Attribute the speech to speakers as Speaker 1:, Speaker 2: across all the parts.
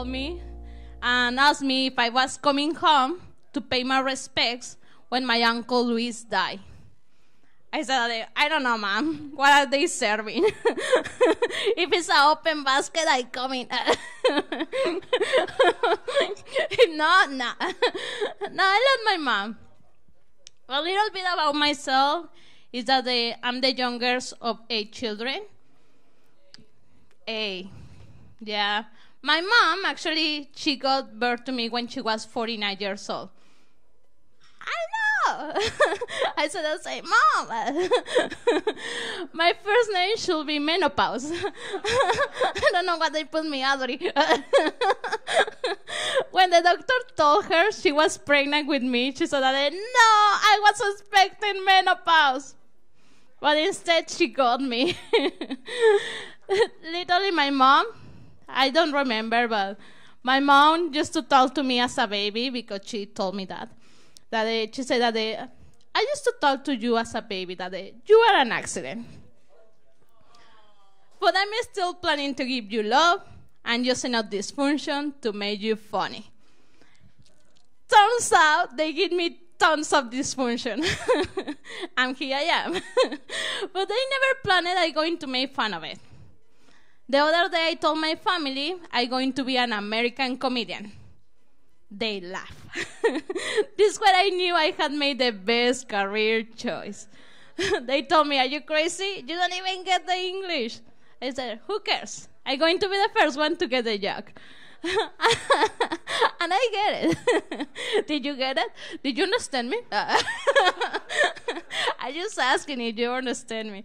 Speaker 1: called me and asked me if I was coming home to pay my respects when my uncle Luis died. I said, I don't know, mom. What are they serving? if it's an open basket, I come in. if not, nah. no, I love my mom. A little bit about myself is that the, I'm the youngest of eight children. Eight. Yeah. My mom, actually, she got birth to me when she was 49 years old. I know. I said, I say, Mom, my first name should be menopause. I don't know what they put me, Audrey. when the doctor told her she was pregnant with me, she said, No, I was expecting menopause. But instead, she got me. Literally, my mom, I don't remember, but my mom used to talk to me as a baby because she told me that that she said that I used to talk to you as a baby that you were an accident. But I'm still planning to give you love and using a dysfunction to make you funny. Turns out they give me tons of dysfunction. and here I am. but they never planned I going to make fun of it. The other day I told my family I'm going to be an American comedian they laugh. this is when I knew I had made the best career choice. they told me, Are you crazy? You don't even get the English. I said, Who cares? I'm going to be the first one to get the job. and I get it. Did you get it? Did you understand me? I just asking if you understand me.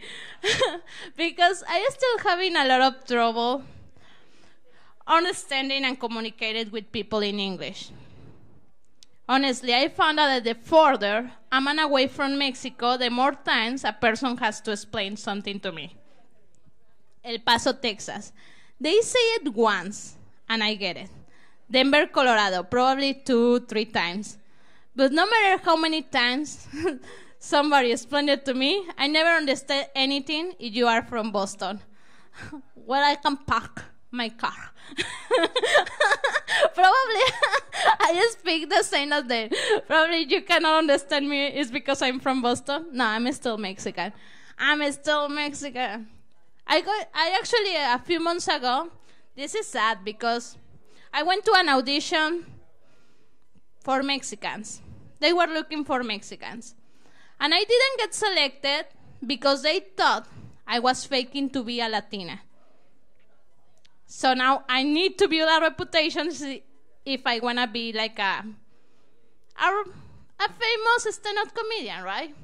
Speaker 1: because I still having a lot of trouble understanding and communicating with people in English. Honestly, I found out that the further I'm away from Mexico, the more times a person has to explain something to me. El Paso, Texas. They say it once, and I get it. Denver, Colorado, probably two, three times. But no matter how many times somebody explained it to me, I never understand anything if you are from Boston. Where I can park my car. Probably I speak the same as they. Probably you cannot understand me is because I'm from Boston. No, I'm still Mexican. I'm still Mexican. I got I actually a few months ago. This is sad because I went to an audition for Mexicans. They were looking for Mexicans. And I didn't get selected because they thought I was faking to be a Latina. So now I need to build a reputation if I want to be like a, a, a famous stand-up comedian, right?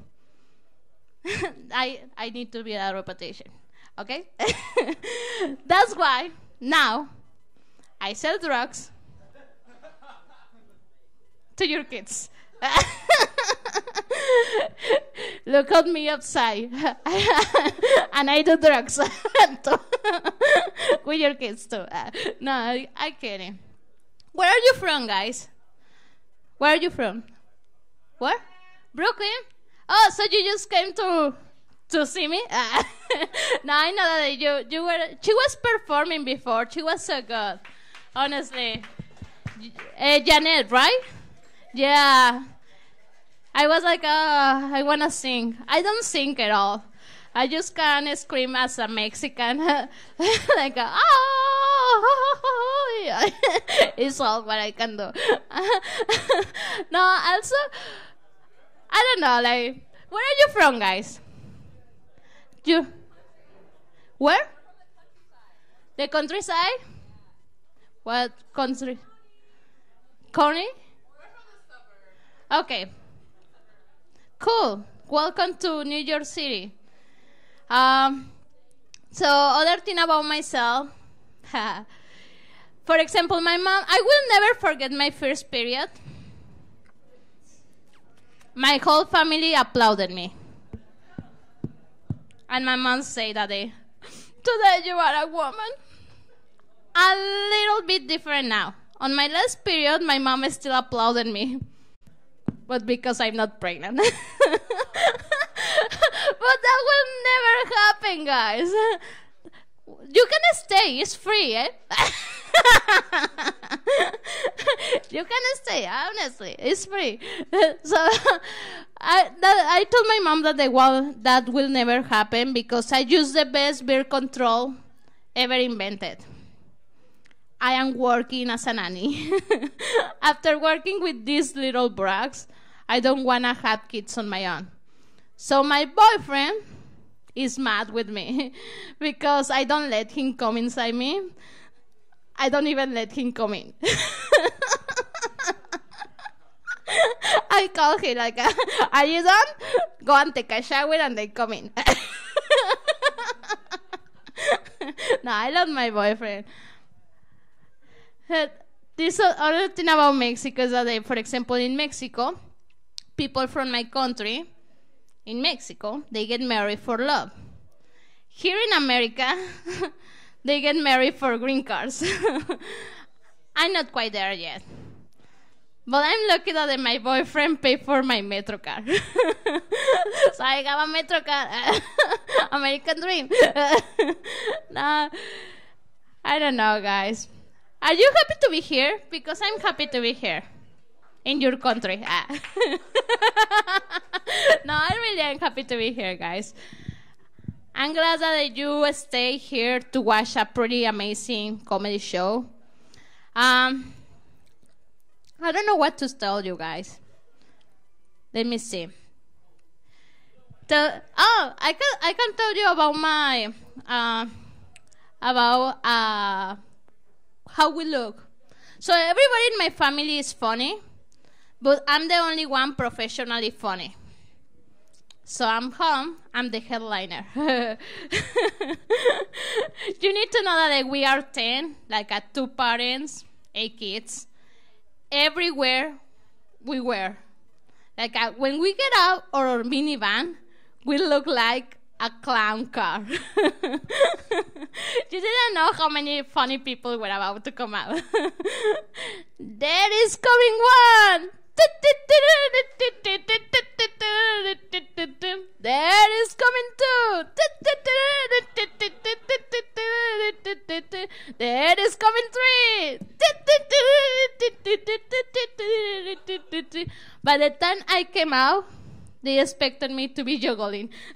Speaker 1: I, I need to build a reputation, okay? That's why now I sell drugs to your kids. Look at me upside. and I do drugs with your kids too. Uh, no, I, I kidding. Where are you from, guys? Where are you from? Where? Brooklyn? Oh, so you just came to to see me? Uh, no, I know that you you were. She was performing before. She was so good, honestly. Uh, Janet, right? Yeah. I was like, oh, I want to sing. I don't sing at all. I just can scream as a Mexican, like, oh, it's all what I can do. no, also, I don't know, like, where are you from, guys? You, where? The countryside? What country? Coney? Okay. Cool. Welcome to New York City. Um, so, other thing about myself. For example, my mom, I will never forget my first period. My whole family applauded me. And my mom said that day, Today you are a woman. A little bit different now. On my last period, my mom is still applauded me but because I'm not pregnant. but that will never happen, guys. You can stay, it's free, eh? you can stay, honestly. It's free. so I that, I told my mom that the that will never happen because I use the best birth control ever invented. I am working as a nanny. After working with these little brags, I don't want to have kids on my own. So my boyfriend is mad with me because I don't let him come inside me. I don't even let him come in. I call him like, uh, "Are you done? Go and take a shower and then come in." no, I love my boyfriend. This other thing about Mexico is that, they, for example, in Mexico, people from my country, in Mexico, they get married for love. Here in America, they get married for green cards. I'm not quite there yet. But I'm lucky that my boyfriend paid for my Metro card. so I got a Metro card. American dream. no, I don't know, guys. Are you happy to be here? Because I'm happy to be here in your country. Ah. no, I really am happy to be here, guys. I'm glad that you stay here to watch a pretty amazing comedy show. Um, I don't know what to tell you guys. Let me see. The, oh, I can I can tell you about my uh, about uh, how we look. So everybody in my family is funny, but I'm the only one professionally funny. So I'm home. I'm the headliner. you need to know that we are ten, like at two parents, eight kids. Everywhere we were. like uh, when we get out or our minivan, we look like a clown car. you didn't know how many funny people were about to come out. there is coming one. There is coming two. There is coming three. By the time I came out, they expected me to be juggling.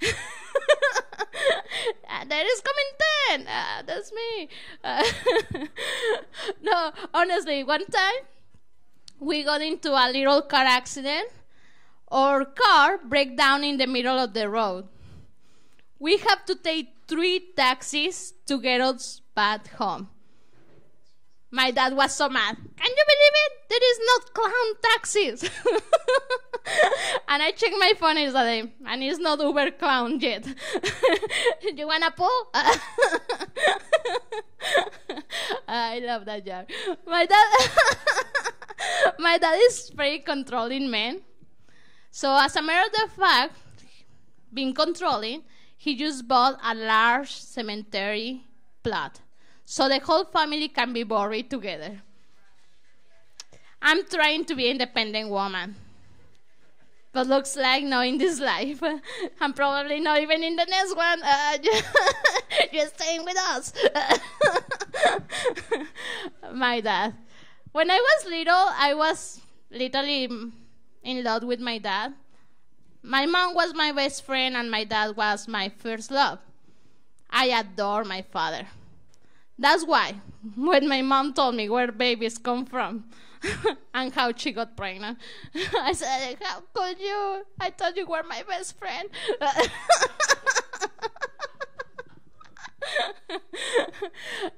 Speaker 1: there is coming 10. Uh, that's me. Uh, no, honestly, one time we got into a little car accident. Our car break down in the middle of the road. We have to take three taxis to get us back home. My dad was so mad. Can you believe it? There is not clown taxis. and I checked my phone yesterday, and it's not Uber clown yet. you wanna pull? I love that joke. My dad, my dad is very controlling man. So as a matter of fact, being controlling, he just bought a large cemetery plot so the whole family can be buried together. I'm trying to be independent woman. But looks like not in this life. I'm probably not even in the next one. Uh, you're staying with us. my dad. When I was little, I was literally in love with my dad. My mom was my best friend, and my dad was my first love. I adore my father. That's why when my mom told me where babies come from and how she got pregnant, I said, How could you? I thought you were my best friend.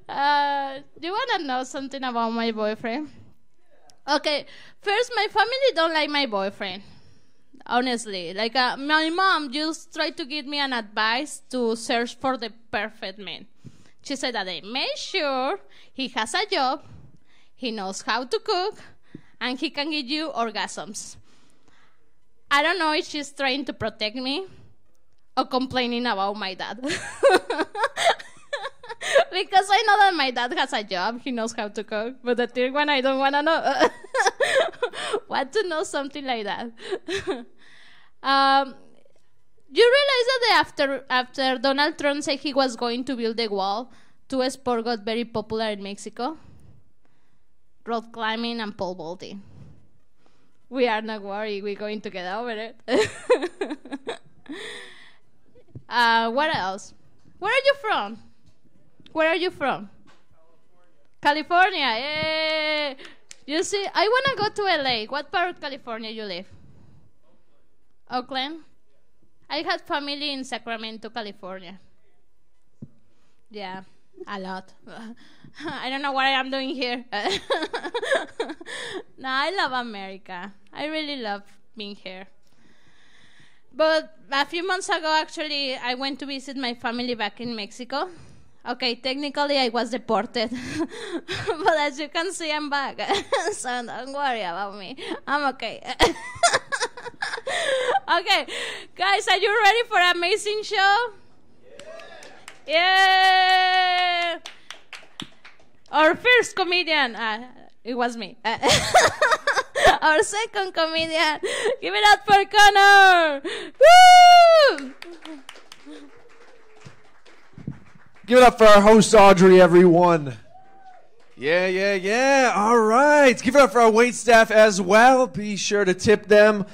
Speaker 1: uh, do you want to know something about my boyfriend? Okay, first, my family don't like my boyfriend. Honestly, like uh, my mom just tried to give me an advice to search for the perfect man. She said that they make sure he has a job, he knows how to cook, and he can give you orgasms. I don't know if she's trying to protect me or complaining about my dad. because I know that my dad has a job, he knows how to cook, but the third one I don't want to know. what to know something like that? um, after after Donald Trump said he was going to build the wall, two sport got very popular in Mexico. rock climbing, and pole vaulting. We are not worried. We're going to get over it. uh, what else? Where are you from? Where are you from? California. California. You see, I want to go to LA. What part of California you live? Oakland. I had family in Sacramento, California. Yeah, a lot. I don't know what I am doing here. no, I love America. I really love being here. But a few months ago, actually, I went to visit my family back in Mexico. Okay, technically I was deported, but as you can see, I'm back. so don't worry about me. I'm okay. okay, guys, are you ready for an amazing show? Yeah. yeah. Our first comedian, uh, it was me. Our second comedian, give it up for Connor. Woo!
Speaker 2: Give it up for our host, Audrey, everyone. Yeah, yeah, yeah. All right. Give it up for our wait staff as well. Be sure to tip them.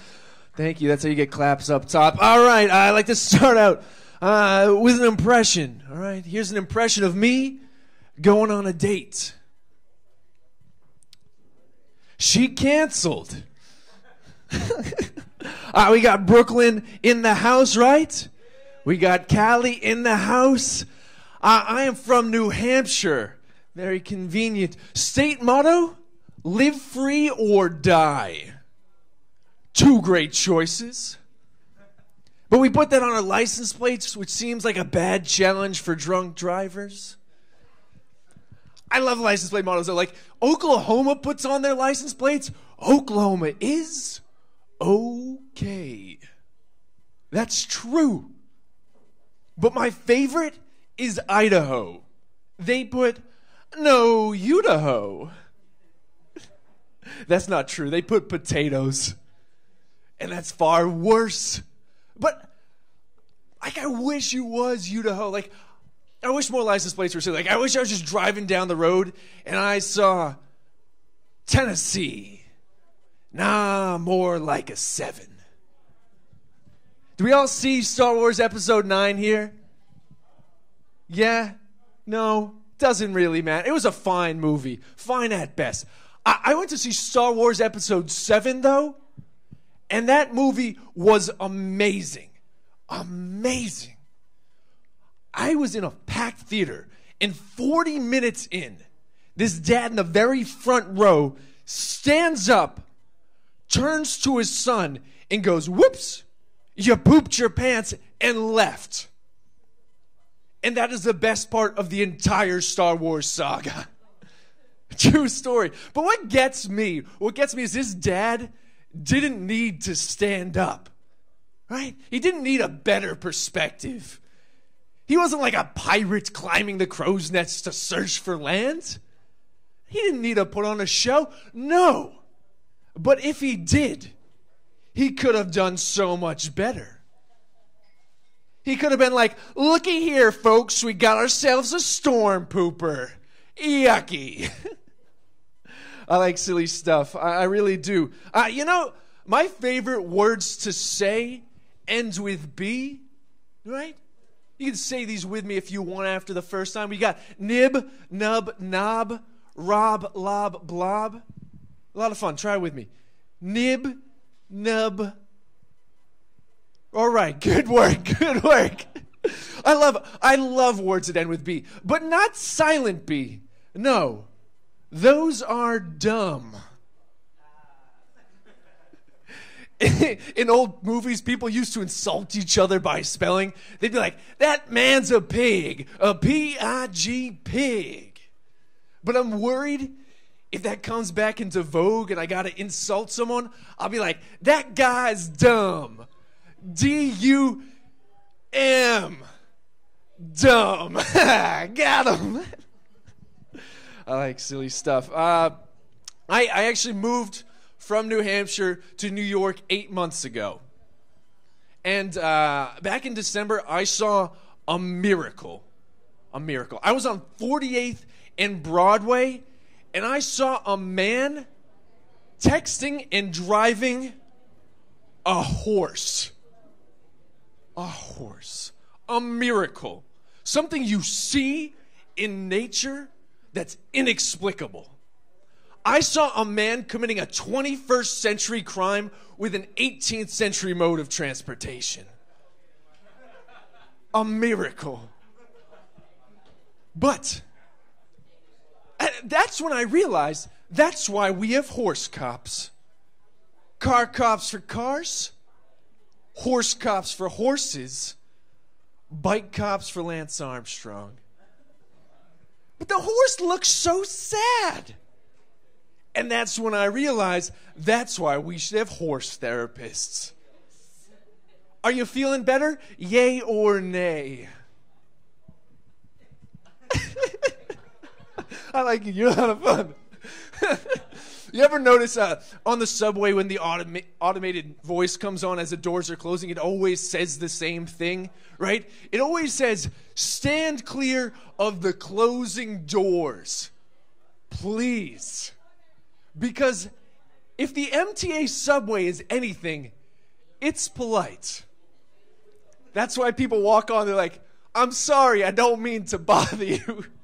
Speaker 2: Thank you. That's how you get claps up top. All right. I like to start out uh, with an impression. All right. Here's an impression of me going on a date. She canceled. uh, we got Brooklyn in the house, right? We got Cali in the house. I, I am from New Hampshire. Very convenient. State motto live free or die. Two great choices. But we put that on our license plates, which seems like a bad challenge for drunk drivers. I love license plate models. They're like, Oklahoma puts on their license plates. Oklahoma is okay. That's true. But my favorite is Idaho. They put no Idaho. that's not true. They put potatoes. And that's far worse. But like I wish you was Idaho. Like I wish more license plates were saying like I wish I was just driving down the road and I saw Tennessee. Nah, more like a seven. Do we all see Star Wars Episode 9 here? Yeah, no, doesn't really matter. It was a fine movie, fine at best. I, I went to see Star Wars Episode 7, though, and that movie was amazing. Amazing. I was in a packed theater, and 40 minutes in, this dad in the very front row stands up, turns to his son, and goes, Whoops, you pooped your pants, and left. And that is the best part of the entire Star Wars saga. True story. But what gets me, what gets me is his dad didn't need to stand up, right? He didn't need a better perspective. He wasn't like a pirate climbing the crow's nest to search for land. He didn't need to put on a show. No. But if he did, he could have done so much better. He could have been like, looky here, folks, we got ourselves a storm pooper. Yucky. I like silly stuff. I, I really do. Uh, you know, my favorite words to say ends with B, right? You can say these with me if you want after the first time. We got nib, nub, knob, rob, lob, blob. A lot of fun. Try with me. Nib, nub, all right, good work, good work. I love I love words that end with B, but not silent B. No. Those are dumb. In old movies, people used to insult each other by spelling. They'd be like, that man's a pig, a P I G pig. But I'm worried if that comes back into vogue and I gotta insult someone, I'll be like, that guy's dumb. D U M. Dumb. Got him. I like silly stuff. Uh, I, I actually moved from New Hampshire to New York eight months ago. And uh, back in December, I saw a miracle. A miracle. I was on 48th and Broadway, and I saw a man texting and driving a horse. A horse. A miracle. Something you see in nature that's inexplicable. I saw a man committing a 21st century crime with an 18th century mode of transportation. A miracle. But that's when I realized that's why we have horse cops. Car cops for cars, horse cops for horses, bike cops for Lance Armstrong. But the horse looks so sad. And that's when I realized that's why we should have horse therapists. Are you feeling better? Yay or nay? I like you. You're a lot of fun. you ever notice uh, on the subway when the automa- automated voice comes on as the doors are closing, it always says the same thing, right? It always says, Stand clear of the closing doors. Please. Because if the MTA subway is anything, it's polite. That's why people walk on, they're like, I'm sorry, I don't mean to bother you.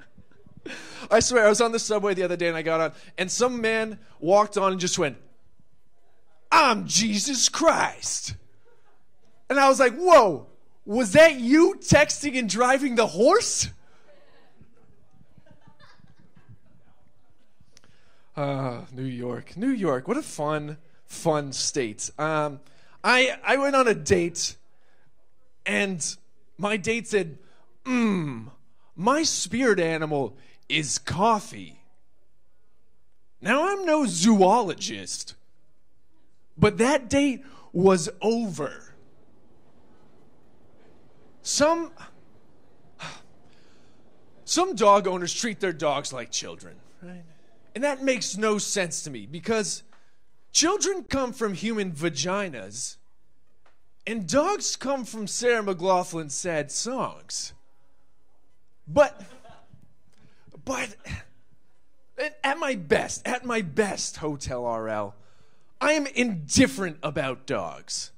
Speaker 2: I swear, I was on the subway the other day and I got on, and some man walked on and just went, I'm Jesus Christ. And I was like, whoa, was that you texting and driving the horse? Uh, New York. New York. What a fun, fun state. Um, I, I went on a date, and my date said, Mmm, my spirit animal is coffee. Now, I'm no zoologist, but that date was over. Some some dog owners treat their dogs like children, right? And that makes no sense to me because children come from human vaginas and dogs come from Sarah McLachlan's sad songs. But but at my best, at my best, Hotel RL, I am indifferent about dogs.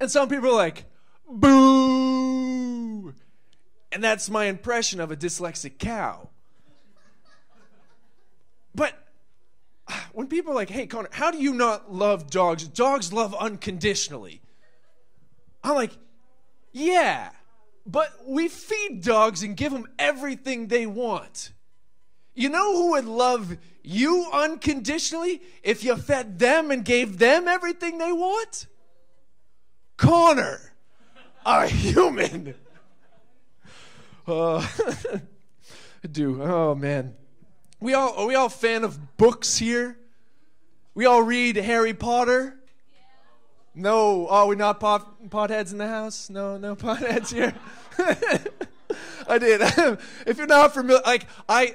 Speaker 2: And some people are like, boo! And that's my impression of a dyslexic cow. But when people are like, hey, Connor, how do you not love dogs? Dogs love unconditionally. I'm like, yeah, but we feed dogs and give them everything they want. You know who would love you unconditionally if you fed them and gave them everything they want? Connor, a human. Uh, do. Oh man, we all are we all fan of books here? We all read Harry Potter. No, are we're not pot, potheads in the house. No, no potheads here. I did. if you're not familiar, like I,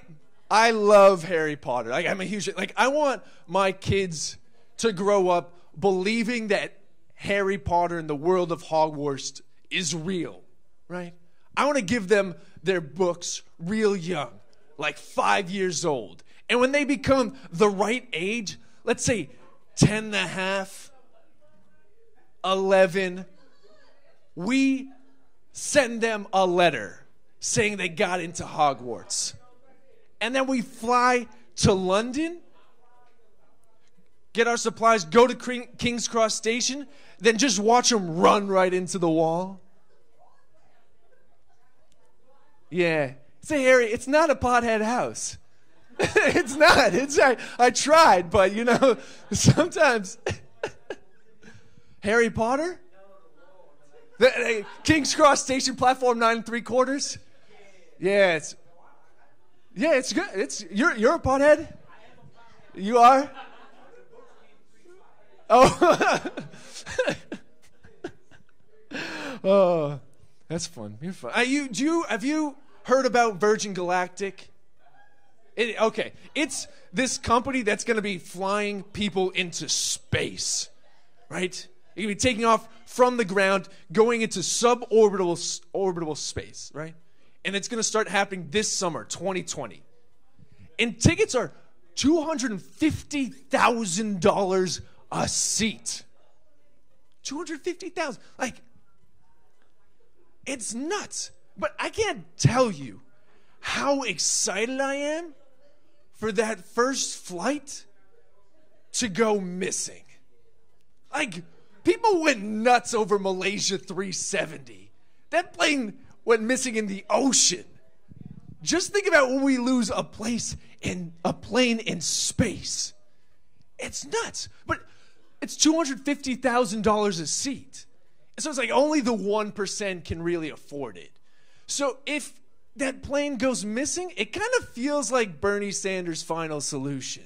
Speaker 2: I love Harry Potter. Like I'm a huge like I want my kids to grow up believing that Harry Potter and the world of Hogwarts is real, right? I want to give them their books real young, like 5 years old. And when they become the right age, let's say 10 and a half, 11, we send them a letter saying they got into Hogwarts and then we fly to London, get our supplies, go to King's Cross Station, then just watch them run right into the wall. Yeah. Say, Harry, it's not a pothead house. it's not. It's I, I tried, but you know, sometimes Harry Potter? The, uh, King's Cross Station, platform nine and three quarters. Yeah, it's yeah, it's good. It's you're you're a pothead. You are. Oh. oh, that's fun. You're fun. Uh, you do you have you heard about Virgin Galactic? It, okay, it's this company that's going to be flying people into space, right? You're going to be taking off from the ground, going into suborbital orbital space, right? And it's going to start happening this summer, 2020. And tickets are $250,000 a seat. 250,000. Like it's nuts. But I can't tell you how excited I am for that first flight to go missing. Like people went nuts over Malaysia 370. That plane went missing in the ocean. Just think about when we lose a place in a plane in space. It's nuts. But it's $250,000 a seat. So it's like only the 1% can really afford it. So if that plane goes missing, it kind of feels like Bernie Sanders' final solution.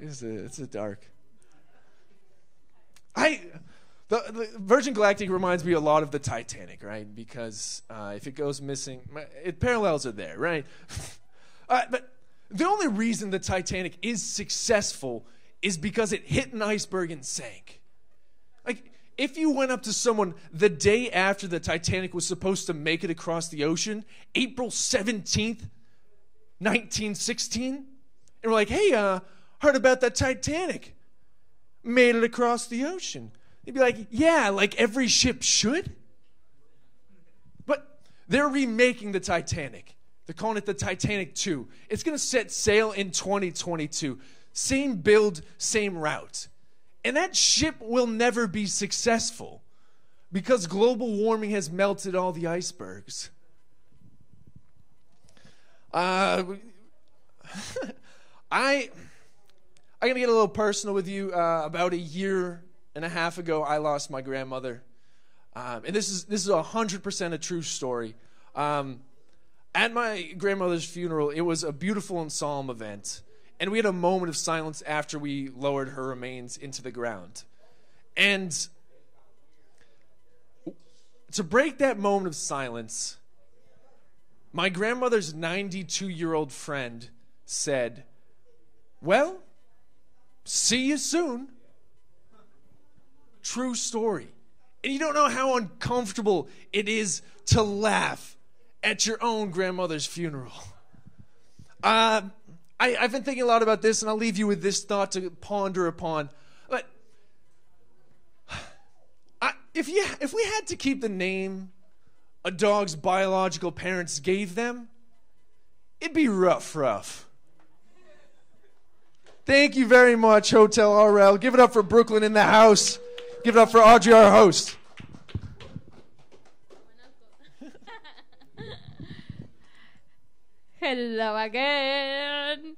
Speaker 2: It's a, it's a dark. I the, the, Virgin Galactic reminds me a lot of the Titanic, right? Because uh, if it goes missing, it parallels are there, right? uh, but the only reason the Titanic is successful is because it hit an iceberg and sank. Like, if you went up to someone the day after the Titanic was supposed to make it across the ocean, April 17th, 1916, and we're like, hey, uh, heard about that Titanic. Made it across the ocean. They'd be like, yeah, like every ship should. But they're remaking the Titanic. They're calling it the Titanic 2. It's going to set sail in 2022. Same build, same route. And that ship will never be successful because global warming has melted all the icebergs. Uh, I I'm gonna get a little personal with you. Uh, about a year and a half ago, I lost my grandmother, um, and this is this is hundred percent a true story. Um, at my grandmother's funeral, it was a beautiful and solemn event, and we had a moment of silence after we lowered her remains into the ground, and to break that moment of silence, my grandmother's 92 year old friend said, Well, See you soon. True story. And you don't know how uncomfortable it is to laugh at your own grandmother's funeral. Uh, I, have been thinking a lot about this, and I'll leave you with this thought to ponder upon. But I, if you if we had to keep the name a dog's biological parents gave them, it'd be rough, rough. Thank you very much, Hotel RL. Give it up for Brooklyn in the house. Give it up for Audrey, our host.
Speaker 1: Hello again.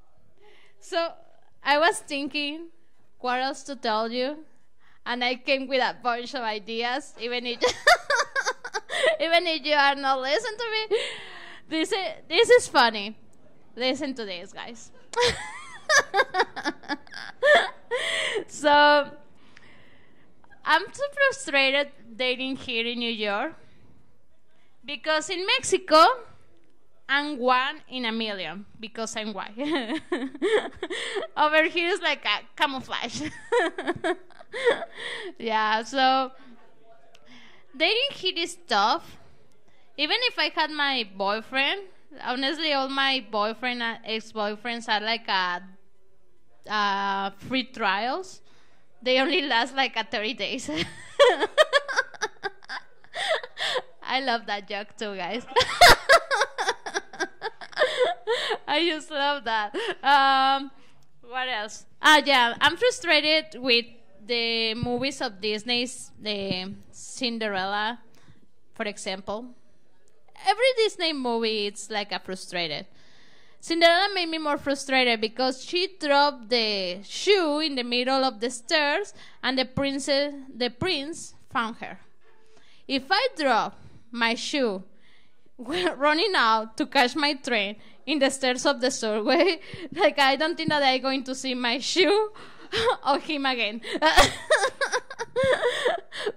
Speaker 1: So I was thinking what else to tell you, and I came with a bunch of ideas. Even if even if you are not listening to me, this is this is funny. Listen to this, guys. so I'm too frustrated dating here in New York because in Mexico I'm one in a million because I'm white. Over here is like a camouflage. yeah, so dating here is tough. Even if I had my boyfriend, honestly, all my boyfriend and ex boyfriends are like a uh, free trials. They only last like a 30 days. I love that joke too, guys. I just love that. Um, what else? Ah, yeah, I'm frustrated with the movies of Disney's, the Cinderella, for example. Every Disney movie, it's like a frustrated. Cinderella made me more frustrated because she dropped the shoe in the middle of the stairs and the princess the prince found her. If I drop my shoe running out to catch my train in the stairs of the subway, like I don't think that I'm going to see my shoe or him again.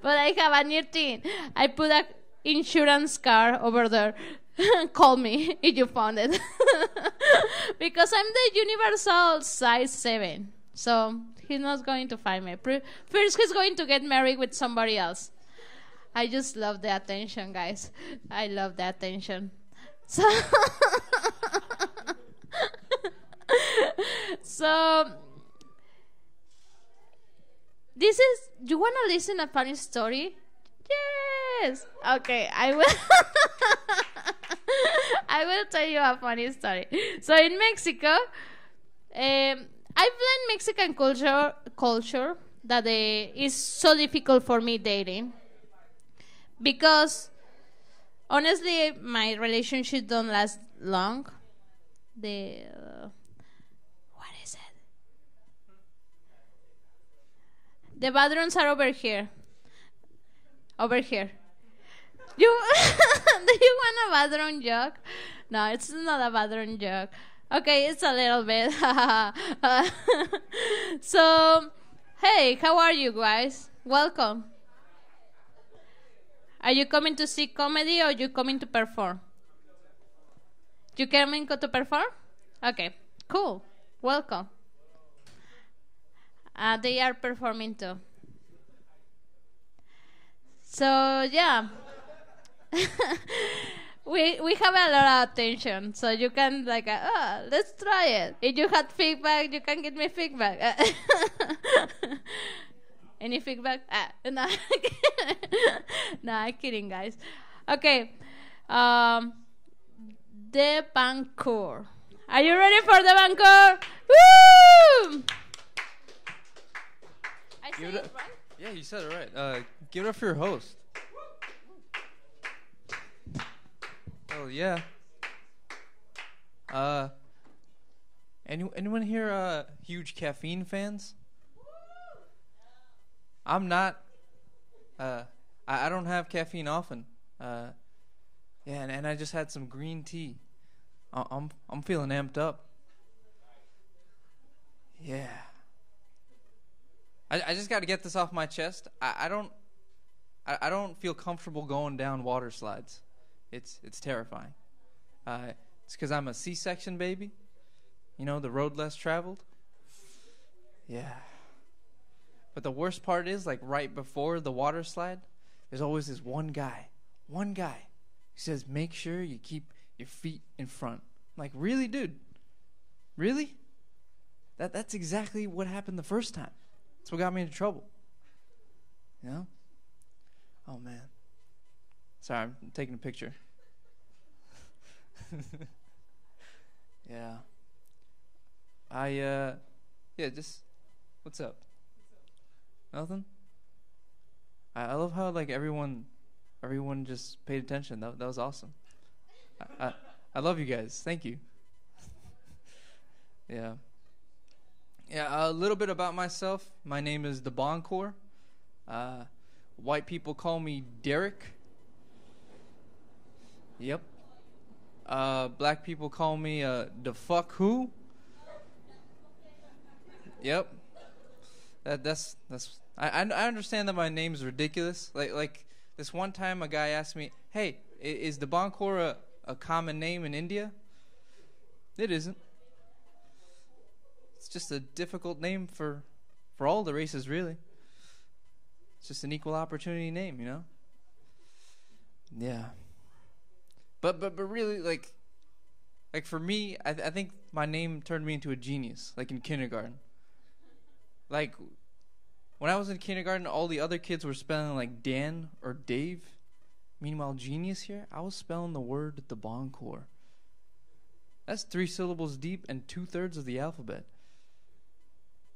Speaker 1: but I have a new thing. I put a insurance car over there Call me if you found it. because I'm the universal size 7. So he's not going to find me. First, he's going to get married with somebody else. I just love the attention, guys. I love the attention. So So this is. You want to listen a funny story? Yes. Okay, I will. I will tell you a funny story. So in Mexico, um, I've learned Mexican culture culture that uh, is so difficult for me dating because honestly my relationship don't last long. The uh, what is it? The bathrooms are over here. Over here. You do you want a bathroom joke? No, it's not a bathroom joke. Okay, it's a little bit. so, hey, how are you guys? Welcome. Are you coming to see comedy or you coming to perform? You coming to perform? Okay, cool. Welcome. Uh, they are performing too. So yeah. we we have a lot of attention, so you can like, uh, oh, let's try it. If you had feedback, you can give me feedback. Any feedback? Ah, no, no, I'm kidding, guys. Okay, um, the Bancour. Are you ready for the Bancour? Woo! I said
Speaker 3: it
Speaker 1: right.
Speaker 3: Yeah, you said it right. Uh, give it up for your host. Oh yeah. Uh, any, anyone here uh, huge caffeine fans? I'm not. Uh, I, I don't have caffeine often. Uh, yeah, and, and I just had some green tea. I, I'm I'm feeling amped up. Yeah. I, I just got to get this off my chest. I, I don't I, I don't feel comfortable going down water slides. It's it's terrifying. Uh, it's because I'm a C-section baby. You know, the road less traveled. Yeah. But the worst part is, like right before the water slide, there's always this one guy, one guy, who says, "Make sure you keep your feet in front." I'm like, really, dude? Really? That that's exactly what happened the first time. That's what got me into trouble. You know? Oh man. Sorry, I'm taking a picture. yeah. I uh yeah, just what's up? Nothing? I, I love how like everyone everyone just paid attention. That that was awesome. I I, I love you guys. Thank you. yeah. Yeah, a little bit about myself. My name is the Boncour. Uh, white people call me Derek. Yep. Uh, black people call me uh, the fuck who. Yep. That that's that's. I I understand that my name's ridiculous. Like like this one time, a guy asked me, "Hey, is the Boncour a, a common name in India?" It isn't. It's just a difficult name for for all the races, really. It's just an equal opportunity name, you know. Yeah. But but but really, like, like for me, I th- I think my name turned me into a genius, like in kindergarten. Like, when I was in kindergarten, all the other kids were spelling like Dan or Dave. Meanwhile, genius here, I was spelling the word the Boncour. That's three syllables deep and two thirds of the alphabet.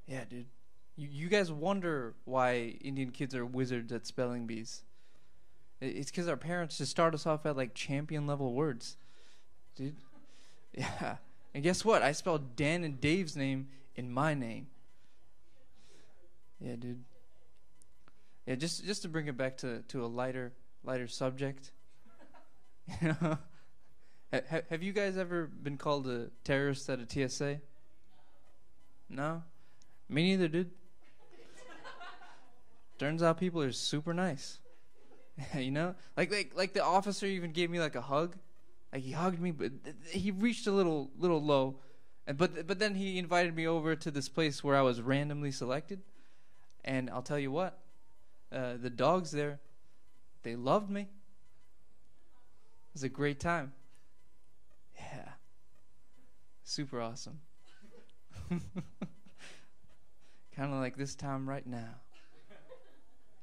Speaker 3: Yeah, dude. You, you guys wonder why Indian kids are wizards at spelling bees. It's because our parents just start us off at like champion level words. Dude. Yeah. And guess what? I spelled Dan and Dave's name in my name. Yeah, dude. Yeah, just just to bring it back to, to a lighter lighter subject. You know, Ha- ha- have you guys ever been called a terrorist at a TSA? No, me neither, dude. Turns out people are super nice. you know, like like like the officer even gave me like a hug, like he hugged me, but he reached a little little low, and but but then he invited me over to this place where I was randomly selected, and I'll tell you what, uh, the dogs there, they loved me. It was a great time. Yeah. Super awesome. kind of like this time right now.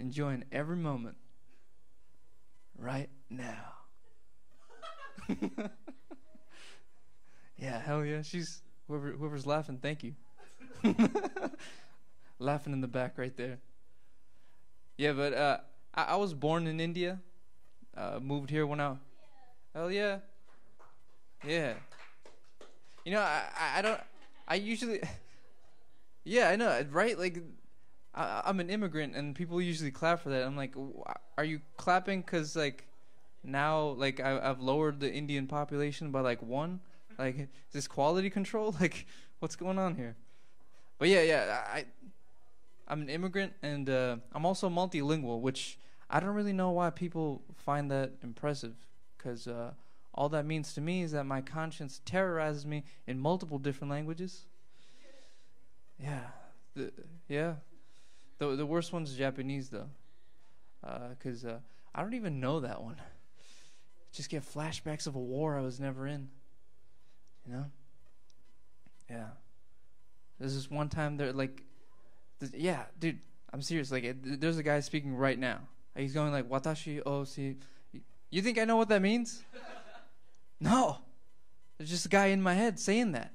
Speaker 3: Enjoying every moment right now. yeah, hell yeah. She's whoever whoever's laughing, thank you. laughing in the back right there. Yeah, but uh, I, I was born in India. Uh, moved here when I. Hell yeah. Yeah. You know, I I, I don't. I usually. Yeah, I know, right? Like, I, I'm an immigrant, and people usually clap for that. I'm like, are you clapping because like now like I, I've lowered the Indian population by like one? Like, is this quality control? Like, what's going on here? But yeah, yeah, I I'm an immigrant, and uh, I'm also multilingual, which I don't really know why people find that impressive, because uh, all that means to me is that my conscience terrorizes me in multiple different languages. Yeah, the, yeah. The the worst one's Japanese though, because uh, I don't even know that one. Just get flashbacks of a war I was never in. You know. Yeah. There's this one time there like, yeah, dude. I'm serious. Like, it, there's a guy speaking right now. He's going like, "Watashi o si." You think I know what that means? no. There's just a guy in my head saying that.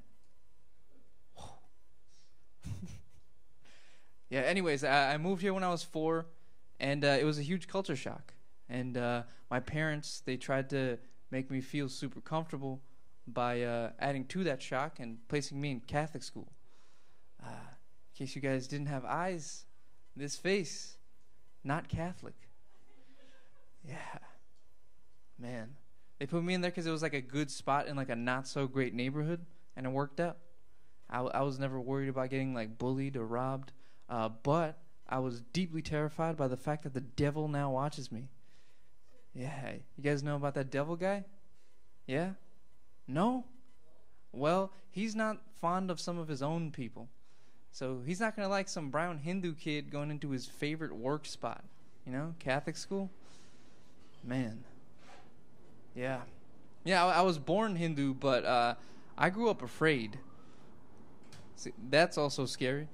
Speaker 3: Yeah. Anyways, I, I moved here when I was four, and uh, it was a huge culture shock. And uh, my parents they tried to make me feel super comfortable by uh, adding to that shock and placing me in Catholic school. Uh, in case you guys didn't have eyes, this face, not Catholic. Yeah, man. They put me in there because it was like a good spot in like a not so great neighborhood, and it worked out. I, I was never worried about getting like bullied or robbed, uh, but I was deeply terrified by the fact that the devil now watches me. Yeah, you guys know about that devil guy? Yeah? No? Well, he's not fond of some of his own people. So he's not going to like some brown Hindu kid going into his favorite work spot. You know, Catholic school? Man. Yeah. Yeah, I, I was born Hindu, but uh, I grew up afraid. See, that's also scary.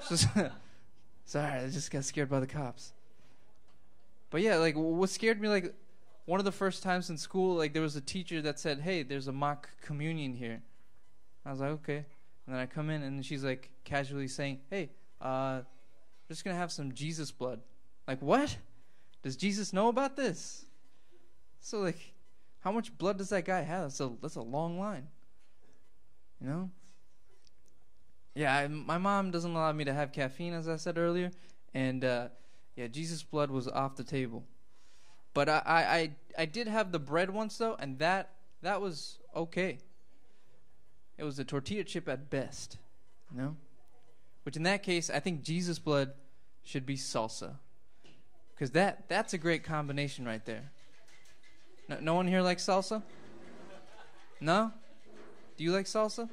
Speaker 3: Sorry, I just got scared by the cops. But yeah, like what scared me, like one of the first times in school, like there was a teacher that said, "Hey, there's a mock communion here." I was like, "Okay," and then I come in and she's like casually saying, "Hey, uh, we're just gonna have some Jesus blood." Like what? Does Jesus know about this? So like, how much blood does that guy have? That's a that's a long line. You know. Yeah, I, my mom doesn't allow me to have caffeine, as I said earlier, and uh, yeah, Jesus blood was off the table. But I, I, I, I did have the bread once though, and that that was okay. It was a tortilla chip at best, you know. Which in that case, I think Jesus blood should be salsa, because that that's a great combination right there. No, no one here likes salsa. No, do you like salsa?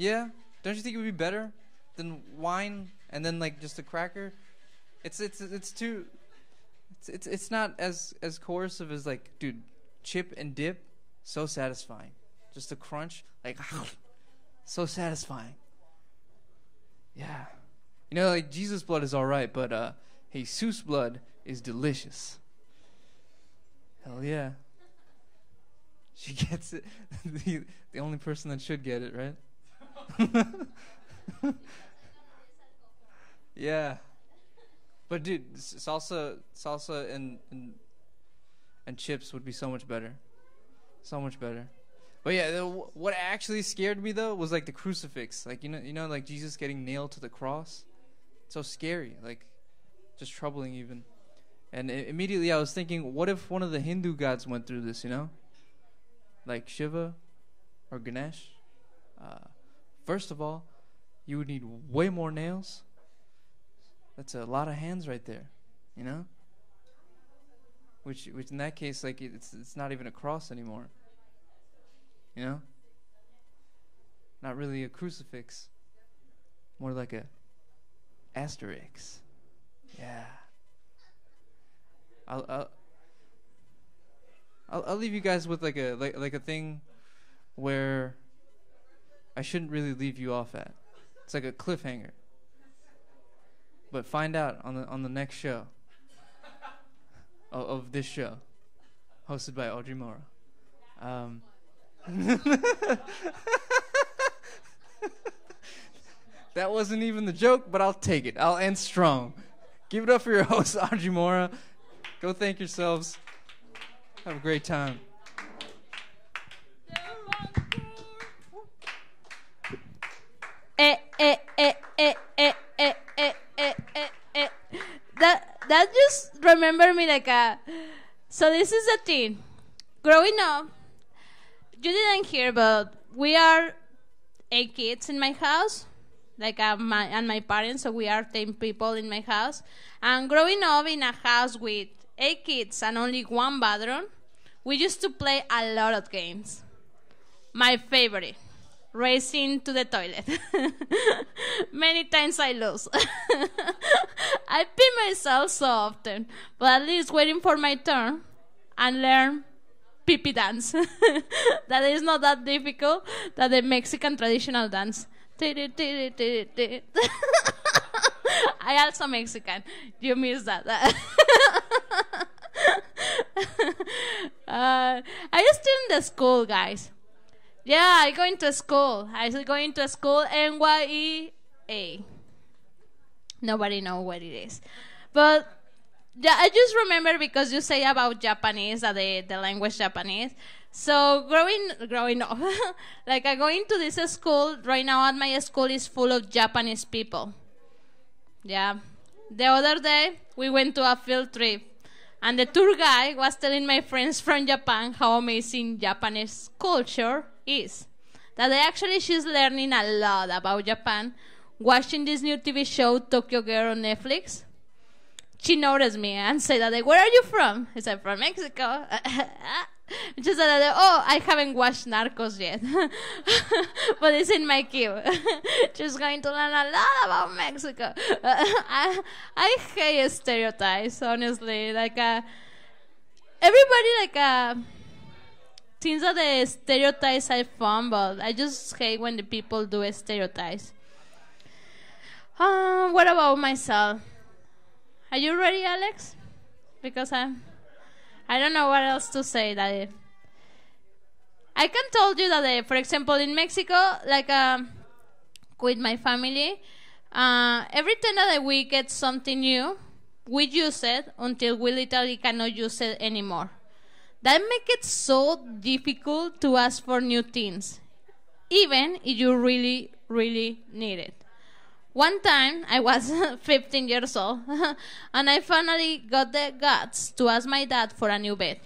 Speaker 3: Yeah, don't you think it would be better than wine and then like just a cracker? It's it's it's too. It's it's it's not as as coercive as like, dude, chip and dip, so satisfying. Just a crunch, like, so satisfying. Yeah, you know, like Jesus blood is all right, but uh, Jesus blood is delicious. Hell yeah. She gets it. the the only person that should get it, right? yeah. But dude, salsa, salsa, and, and and chips would be so much better, so much better. But yeah, the, what actually scared me though was like the crucifix, like you know, you know, like Jesus getting nailed to the cross. So scary, like just troubling even. And i- immediately I was thinking, what if one of the Hindu gods went through this? You know, like Shiva or Ganesh. Uh, first of all, you would need way more nails. That's a lot of hands right there, you know. Which, which in that case, like it's it's not even a cross anymore. You know. Not really a crucifix. More like a asterix. Yeah. I'll I'll I'll, I'll leave you guys with like a like like a thing where I shouldn't really leave you off at. It's like a cliffhanger. But find out on the on the next show of, of this show, hosted by Audrey Mora. Um, that wasn't even the joke, but I'll take it. I'll end strong. Give it up for your host, Audrey Mora. Go thank yourselves. Have a great time.
Speaker 1: That that just remember me like a. So this is a thing. Growing up, you didn't hear, but we are eight kids in my house, like uh, my and my parents. So we are ten people in my house. And growing up in a house with eight kids and only one bathroom, we used to play a lot of games. My favorite racing to the toilet. Many times I lose. I pee myself so often, but at least waiting for my turn and learn pee pee dance. that is not that difficult. That the Mexican traditional dance. I also Mexican. You miss that. uh, I just in the school, guys. Yeah, I going to school. I was going to school NYFA. Nobody know what it is, but yeah, I just remember because you say about Japanese, uh, the the language Japanese. So growing growing up, like I going to this school right now. At my school is full of Japanese people. Yeah, the other day we went to a field trip, and the tour guide was telling my friends from Japan how amazing Japanese culture is. That actually she's learning a lot about Japan watching this new TV show Tokyo Girl on Netflix. She noticed me and said that where are you from? I said from Mexico. She said, "Oh, I haven't watched Narcos yet, but it's in my queue. She's going to learn a lot about Mexico. I, I hate stereotypes, honestly. Like, uh, everybody like uh, thinks that the stereotypes I but I just hate when the people do stereotypes. Uh, what about myself? Are you ready, Alex? Because I'm. I don't know what else to say. That I can tell you that, uh, for example, in Mexico, like um, with my family, uh, every time that we get something new, we use it until we literally cannot use it anymore. That make it so difficult to ask for new things, even if you really, really need it. One time, I was 15 years old, and I finally got the guts to ask my dad for a new bed.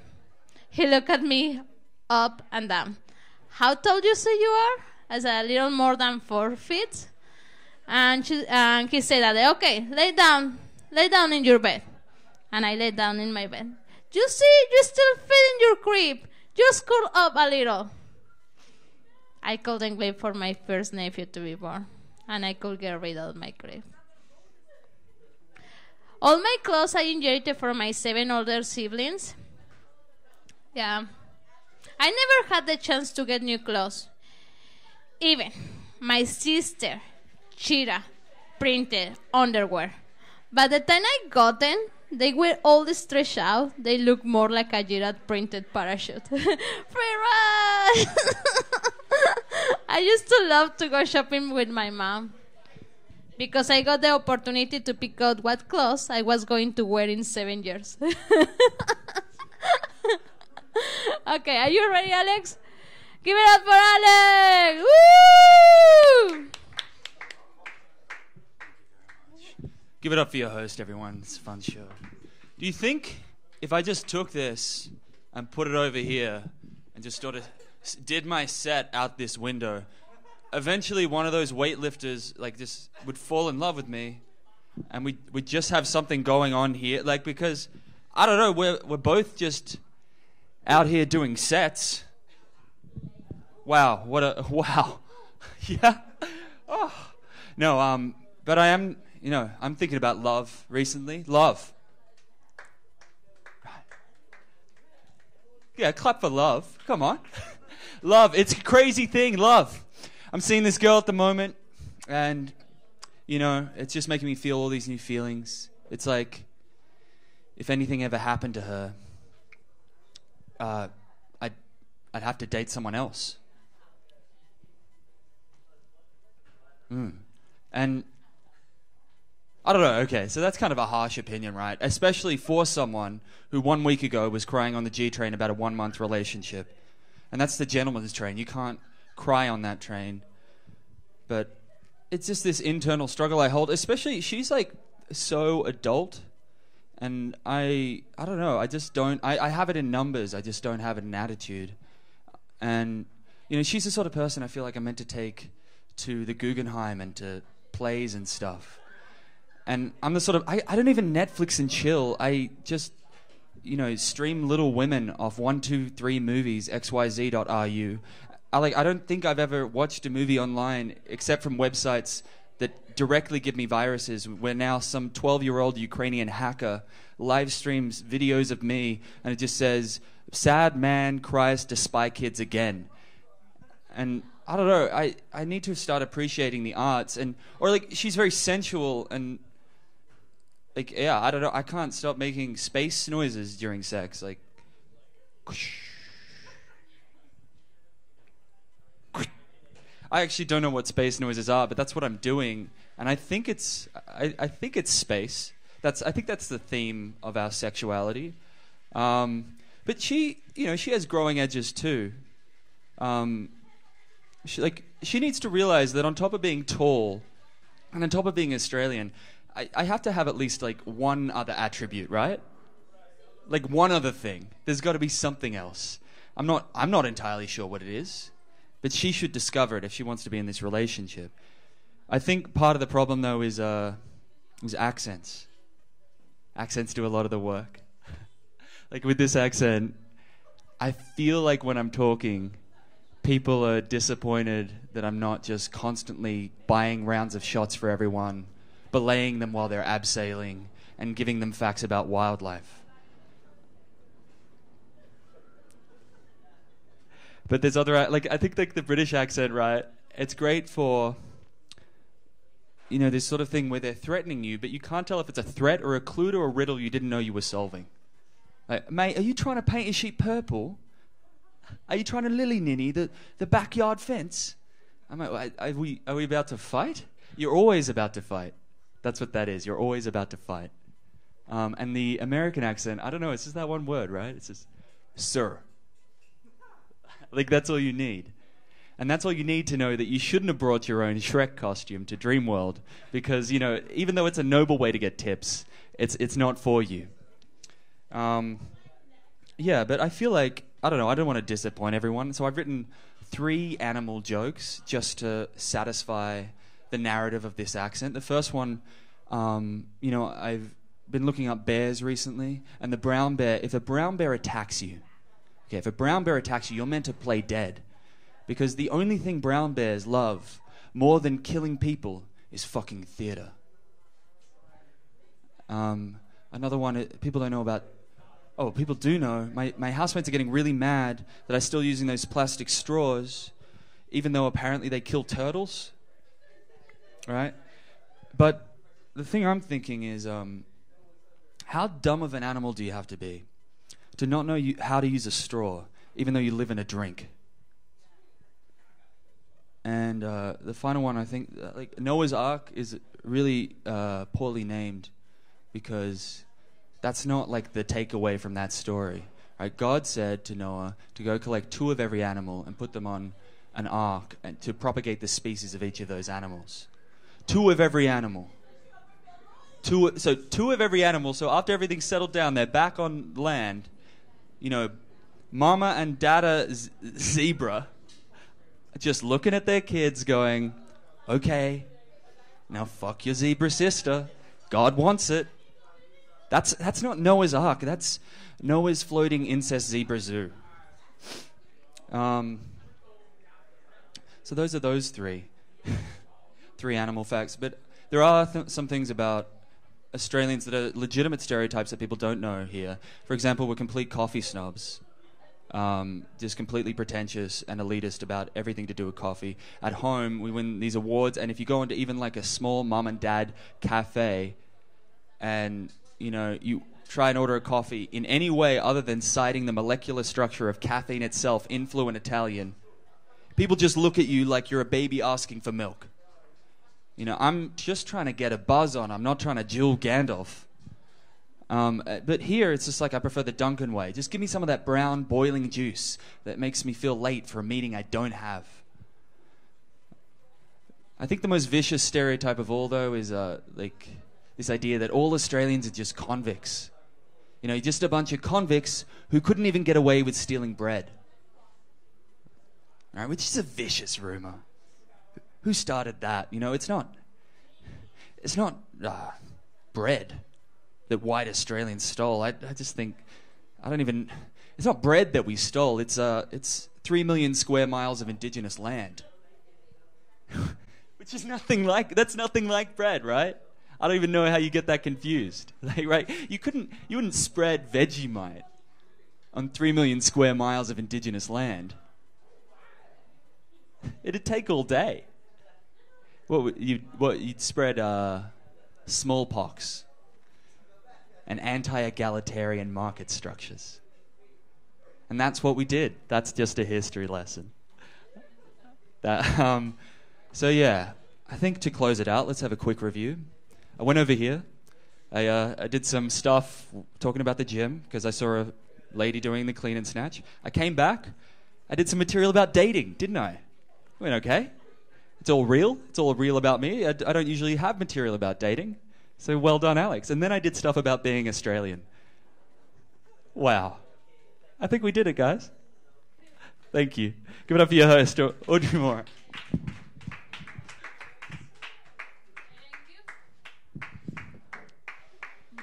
Speaker 1: He looked at me up and down. How tall do you say you are? I said, a little more than four feet. And, she, and he said okay, lay down, lay down in your bed. And I lay down in my bed. You see, you still fit in your crib. Just curl up a little. I couldn't wait for my first nephew to be born and I could get rid of my crib. All my clothes I inherited from my seven older siblings. Yeah. I never had the chance to get new clothes. Even my sister, Chira, printed underwear. By the time I got them, they were all stretched out. They look more like a Girard printed parachute. Free ride! I used to love to go shopping with my mom because I got the opportunity to pick out what clothes I was going to wear in seven years. okay, are you ready, Alex? Give it up for Alex! Woo!
Speaker 4: Give it up for your host, everyone. It's a fun show. Do you think if I just took this and put it over here and just sort of did my set out this window, eventually one of those weightlifters like just would fall in love with me, and we we just have something going on here, like because I don't know, we're we're both just out here doing sets. Wow, what a wow, yeah. Oh no, um, but I am, you know, I'm thinking about love recently. Love. Yeah, clap for love. Come on. love. It's a crazy thing, love. I'm seeing this girl at the moment, and you know, it's just making me feel all these new feelings. It's like if anything ever happened to her, uh, I'd I'd have to date someone else. Mm. And I don't know. Okay, so that's kind of a harsh opinion, right? Especially for someone who one week ago was crying on the G train about a one month relationship. And that's the gentleman's train. You can't cry on that train. But it's just this internal struggle I hold. Especially, she's like so adult. And I, I don't know. I just don't. I, I have it in numbers. I just don't have it in attitude. And you know, she's the sort of person I feel like I'm meant to take to the Guggenheim and to plays and stuff. And I'm the sort of I, I don't even Netflix and chill. I just you know stream Little Women off one two three movies xyz.ru. I like I don't think I've ever watched a movie online except from websites that directly give me viruses. Where now some 12 year old Ukrainian hacker live streams videos of me and it just says sad man cries to spy kids again. And I don't know. I, I need to start appreciating the arts and or like she's very sensual and like yeah I don't know. I can't stop making space noises during sex like. I actually don't know what space noises are, but that's what I'm doing, and I think it's I, I think it's space. That's I think that's the theme of our sexuality. Um, but she, you know, she has growing edges too. Um, she, like she needs to realize that on top of being tall, and on top of being Australian, I, I have to have at least like one other attribute, right? Like one other thing. There's got to be something else. I'm not. I'm not entirely sure what it is, but she should discover it if she wants to be in this relationship. I think part of the problem though is uh, is accents. Accents do a lot of the work. like with this accent, I feel like when I'm talking, people are disappointed that I'm not just constantly buying rounds of shots for everyone, belaying them while they're abseiling, and giving them facts about wildlife. But there's other like I think like the British accent, right? It's great for you know this sort of thing where they're threatening you, but you can't tell if it's a threat or a clue to a riddle you didn't know you were solving. Like, mate, are you trying to paint your sheep purple? Are you trying to lily ninny the, the backyard fence? I'm like, are we, are we about to fight? You're always about to fight. That's what that is. You're always about to fight. Um, and the American accent, I don't know, it's just that one word, right? It's just, sir. like, that's all you need. And that's all you need to know that you shouldn't have brought your own Shrek costume to Dreamworld because, you know, even though it's a noble way to get tips, it's, it's not for you. Um, yeah, but I feel like I don't know. I don't want to disappoint everyone, so I've written three animal jokes just to satisfy the narrative of this accent. The first one, um, you know, I've been looking up bears recently, and the brown bear. If a brown bear attacks you, okay, if a brown bear attacks you, you're meant to play dead, because the only thing brown bears love more than killing people is fucking theater. Um, another one, uh, people don't know about Oh, people do know. My, my housemates are getting really mad that I'm still using those plastic straws, even though apparently they kill turtles. Right? But the thing I'm thinking is um, how dumb of an animal do you have to be to not know you, how to use a straw, even though you live in a drink? And uh, the final one, I think, uh, like Noah's Ark is really uh, poorly named because that's not like the takeaway from that story. Right? God said to Noah to go collect two of every animal and put them on an ark and to propagate the species of each of those animals. Two of every animal. Two, so two of every animal. So after everything's settled down, they're back on land. You know, mama and dada z- zebra just looking at their kids going, okay, now fuck your zebra sister. God wants it. That's, that's not Noah's Ark. That's Noah's floating incest zebra zoo. Um, so those are those three. three animal facts. But there are th- some things about Australians that are legitimate stereotypes that people don't know here. For example, we're complete coffee snobs. um, just completely pretentious and elitist about everything to do with coffee. At home, we win these awards, and if you go into even like a small mom and dad cafe, and you know you try and order a coffee in any way other than citing the molecular structure of caffeine itself in fluent Italian, people just look at you like you're a baby asking for milk. You know, I'm just trying to get a buzz on. I'm not trying to duel Gandalf. Um, uh, but here, it's just like I prefer the Dunkin' way. Just give me some of that brown boiling juice that makes me feel late for a meeting I don't have. I think the most vicious stereotype of all, though, is uh, like this idea that all Australians are just convicts. You know, just a bunch of convicts who couldn't even get away with stealing bread. All right, which is a vicious rumor. Who started that? You know, it's not. It's not uh, bread that white Australians stole. I, I just think I don't even. It's not bread that we stole. It's uh, it's three million square miles of indigenous land, which is nothing like. That's nothing like bread, right? I don't even know how you get that confused. Like, right? You couldn't. You wouldn't spread Vegemite on three million square miles of indigenous land. It'd take all day. What you what you'd spread uh, smallpox and anti-egalitarian market structures, and that's what we did. That's just a history lesson. That um, so yeah, I think to close it out, let's have a quick review. I went over here. I uh, I did some stuff talking about the gym because I saw a lady doing the clean and snatch. I came back. I did some material about dating, didn't I? Went okay. It's all real. It's all real about me. I, I don't usually have material about dating. So well done, Alex. And then I did stuff about being Australian. Wow. I think we did it, guys. Thank you. Give it up for your host, Audrey Mora.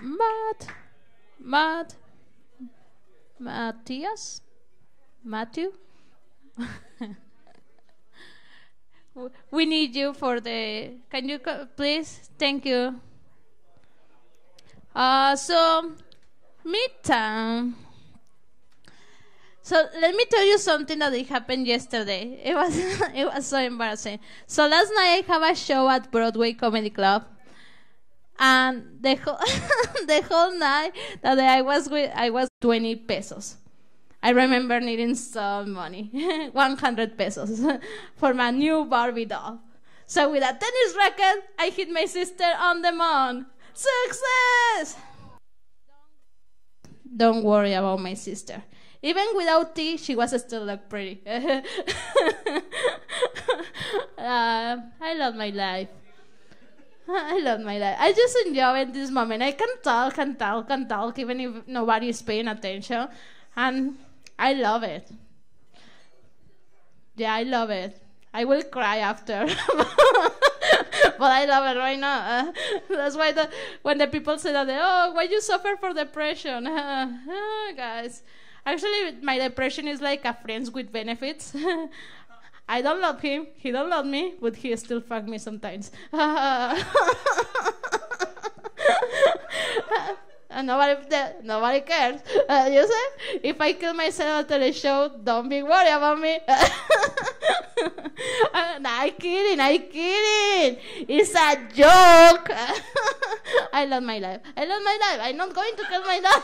Speaker 1: Matt, Matt, Matthias, Matthew. we need you for the. Can you please? Thank you. Uh, so midterm. So let me tell you something that happened yesterday. It was it was so embarrassing. So last night I have a show at Broadway Comedy Club, and the whole the whole night that I was with I was twenty pesos. I remember needing some money, one hundred pesos, for my new Barbie doll. So with a tennis racket, I hit my sister on the moon. Success! Don't worry about my sister. Even without tea, she was still look pretty. uh, I love my life. I love my life. I just enjoy this moment. I can talk and talk and talk even if nobody is paying attention. And I love it. Yeah, I love it. I will cry after. but I love it right now. Uh, that's why the, when the people say that, oh, why you suffer for depression? Uh, uh, guys, actually, my depression is like a friends with benefits. I don't love him. He don't love me, but he still fuck me sometimes. And nobody nobody cares. Uh, you see, if I kill myself after the show, don't be worried about me. uh, I kidding, I'm kidding. It's a joke. I love my life. I love my life. I'm not going to kill my life.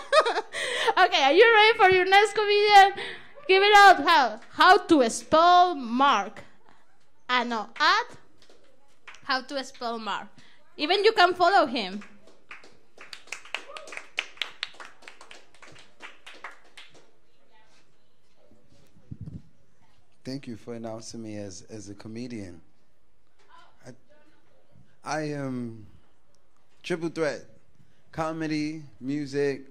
Speaker 1: okay, are you ready for your next comedian? Give it out. How how to spell Mark? I know at how to spell Mark. Even you can follow him.
Speaker 5: Thank you for announcing me as, as a comedian. I, I am triple threat comedy, music,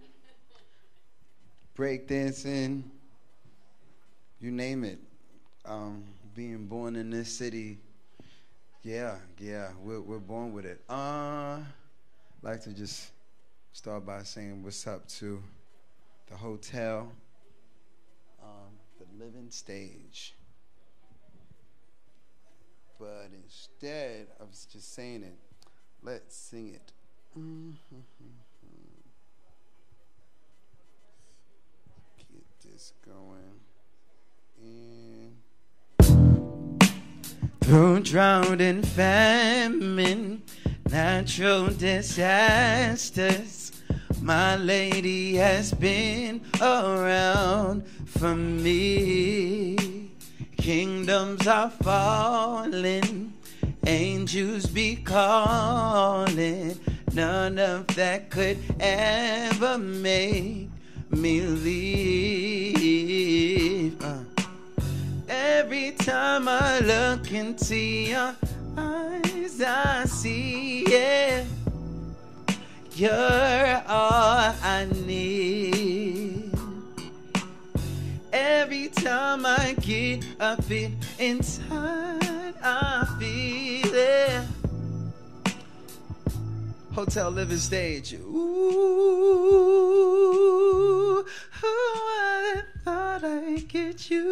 Speaker 5: breakdancing, you name it. Um, being born in this city, yeah, yeah, we're, we're born with it. Uh, like to just start by saying what's up to the hotel, um, the living stage. But instead of just saying it, let's sing it. Get this going. Through drought and famine, natural disasters, my lady has been around for me. Kingdoms are falling, angels be calling. None of that could ever make me leave. Uh. Every time I look into your eyes, I see, yeah, you're all I need. Every time I get a bit inside, I feel it. Hotel Living Stage. Ooh, I thought I'd get you.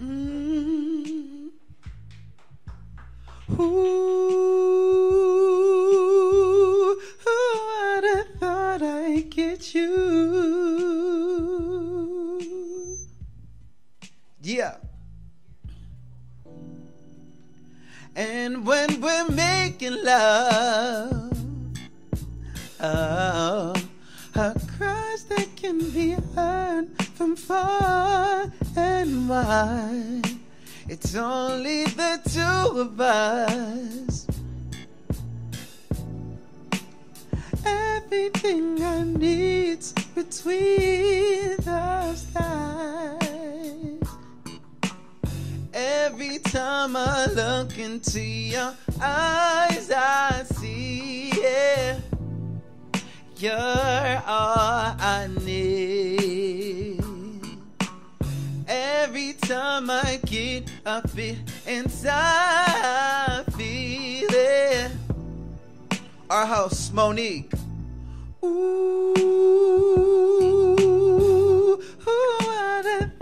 Speaker 5: Mm. Ooh, I thought I'd get you. Yeah. And when we're making love, oh, a cries that can be heard from far and wide. It's only the two of us. Everything I need's between those thighs. Every time I look into your eyes, I see, yeah, you're all I need. Every time I get a bit inside, I feel it. Our house, Monique. Ooh,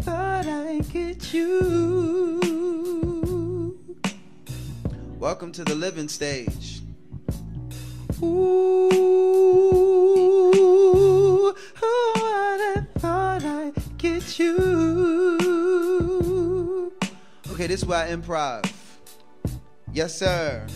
Speaker 5: thought I'd get you. Welcome to the living stage. Ooh, I'd have thought I'd get you. Okay, this is where I improv. Yes, sir.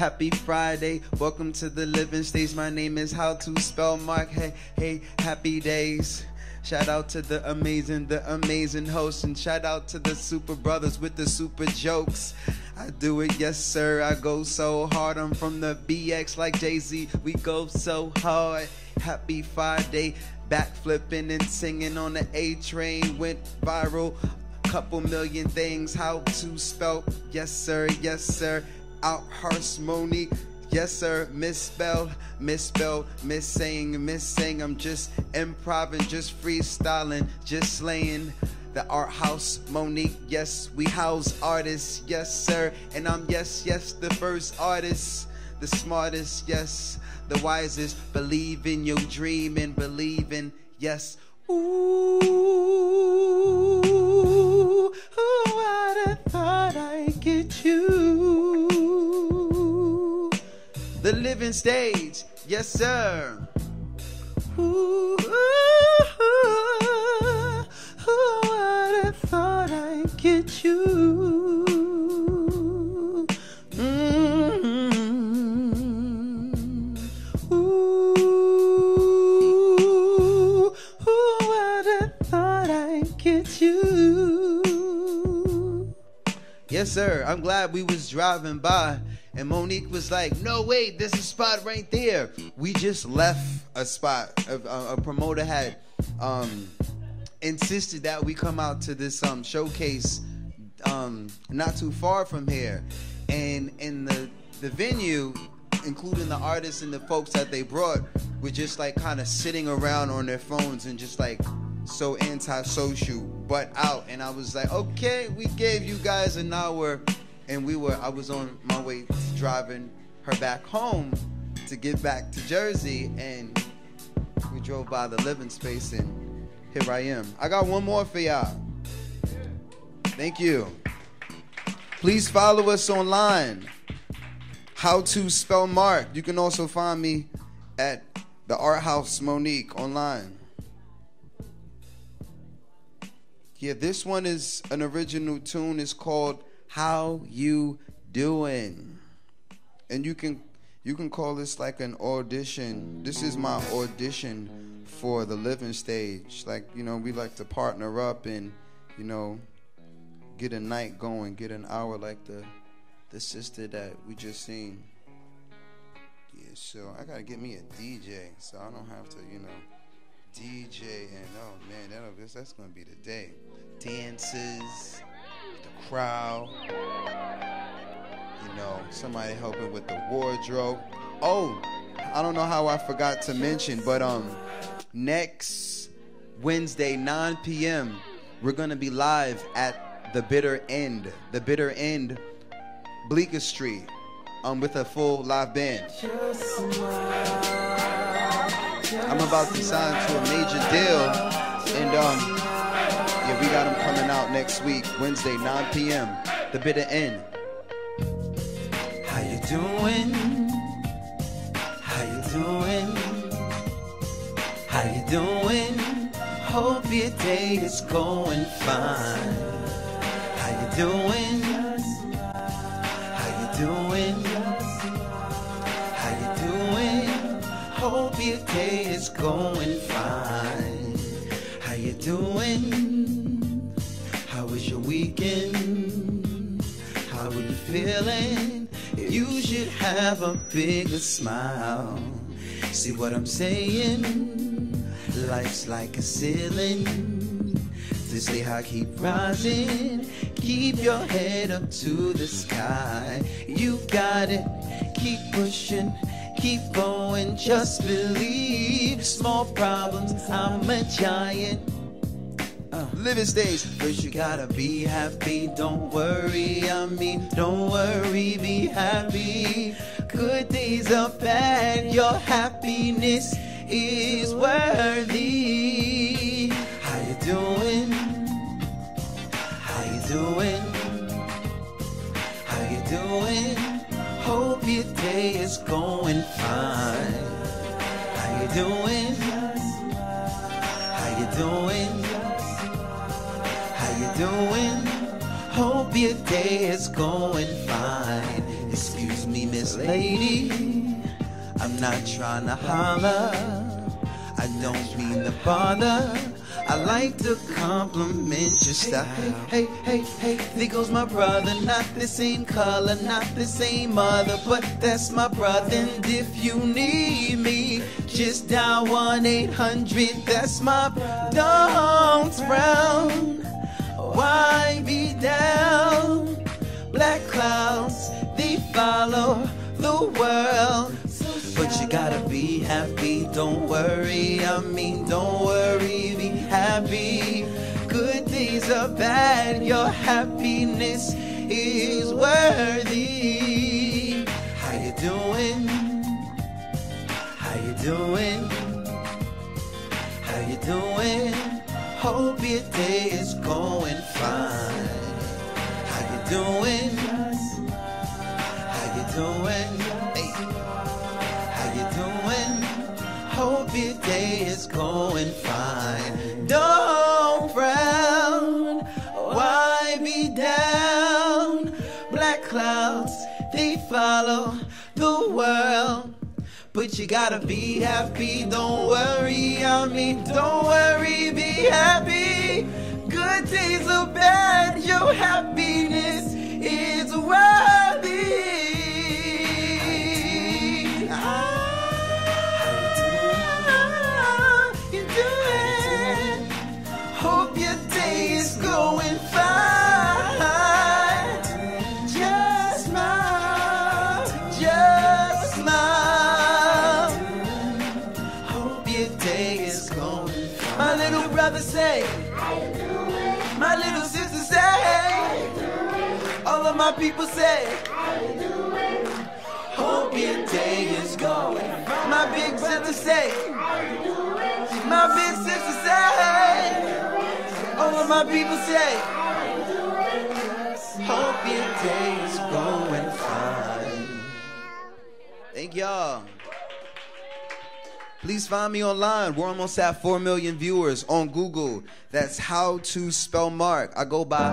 Speaker 5: Happy Friday. Welcome to the living stage. My name is How to Spell Mark. Hey, hey, happy days. Shout out to the amazing, the amazing host, and shout out to the super brothers with the super jokes. I do it, yes, sir. I go so hard. I'm from the BX like Jay Z. We go so hard. Happy Friday. Backflipping and singing on the A train went viral. Couple million things. How to spell? Yes, sir. Yes, sir. Out Monique. Yes, sir. Misspelled, misspelled, missing, missing. I'm just improving, just freestyling, just slaying. The art house, Monique. Yes, we house artists. Yes, sir. And I'm, yes, yes, the first artist, the smartest. Yes, the wisest. Believe in your dream and believe in, yes. Ooh, I'd have thought I'd get you. The living stage, yes, sir. Ooh, I'd have thought I'd get you. Yes, sir. I'm glad we was driving by and Monique was like, "No, wait, there's a spot right there." We just left a spot. A, a, promoter had um, insisted that we come out to this um, showcase um, not too far from here, and in the the venue, including the artists and the folks that they brought, were just like kind of sitting around on their phones and just like so antisocial, but out. And I was like, "Okay, we gave you guys an hour." and we were I was on my way driving her back home to get back to Jersey and we drove by the living space and here I am. I got one more for y'all. Thank you. Please follow us online. How to spell Mark. You can also find me at the Art House Monique online.
Speaker 6: Yeah, this one is an original tune. It's called "How You Doing," and you can you can call this like an audition. This is my audition for the living stage. Like you know, we like to partner up and you know get a night going, get an hour like the the sister that we just seen. Yeah, so I gotta get me a DJ, so I don't have to, you know, DJ and oh man, that'll that's, gonna be the day. Dances, the crowd, you know, somebody helping with the wardrobe. Oh, I don't know how I forgot to mention, but um, next Wednesday, 9 p.m., we're gonna be live at the Bitter End. The Bitter End, Bleecker Street, um, with a full live band. I'm about to sign to a major deal, and um, yeah, we got them coming out next week, Wednesday, 9 p.m. The Bitter End.
Speaker 5: How you doing? How you doing? How you doing? Hope your day is going fine. How you doing? How you doing? Your day is going fine. How you doing? How was your weekend? How are you feeling? You should have a bigger smile. See what I'm saying? Life's like a ceiling. They say I keep rising. Keep your head up to the sky. You got it. Keep pushing. Keep going. Just believe. Small problems. I'm a giant. Uh.
Speaker 6: Living stage.
Speaker 5: First you gotta be happy, don't worry, I mean, don't worry, be happy. Good days are bad, your happiness is worthy. How you doing? How you doing? How you doing? Hope your day is going fine. How you doing? How you doing? How you doing? Hope your day is going fine. Excuse me, Miss Lady. I'm not trying to holler. I don't mean to bother. I like to compliment your style. Hey, hey, hey, hey, there goes my brother. Not the same color, not the same mother, but that's my brother. And if you need me, just dial 1 800. That's my don't frown. Why be down? Black clouds, they follow the world. But you gotta be happy, don't worry. I mean, don't worry, be happy. Good days are bad, your happiness is worthy. How you doing? How you doing? How you doing? Hope your day is going fine. How you doing? How you doing? Your day is going fine. Don't frown. Why be down? Black clouds, they follow the world. But you gotta be happy, don't worry, I mean, don't worry, be happy. Good days are bad, your happiness is worthy. Going fine. Just smile, just smile. Hope your day is going. My little brother say, my little sister say, all of my people say, hope your day is going. My big sister say, my big sister say, of my people say, hope your day is going fine.
Speaker 6: Thank y'all.
Speaker 5: Please find me online. We're almost at 4 million viewers on Google. That's how to spell Mark. I go by.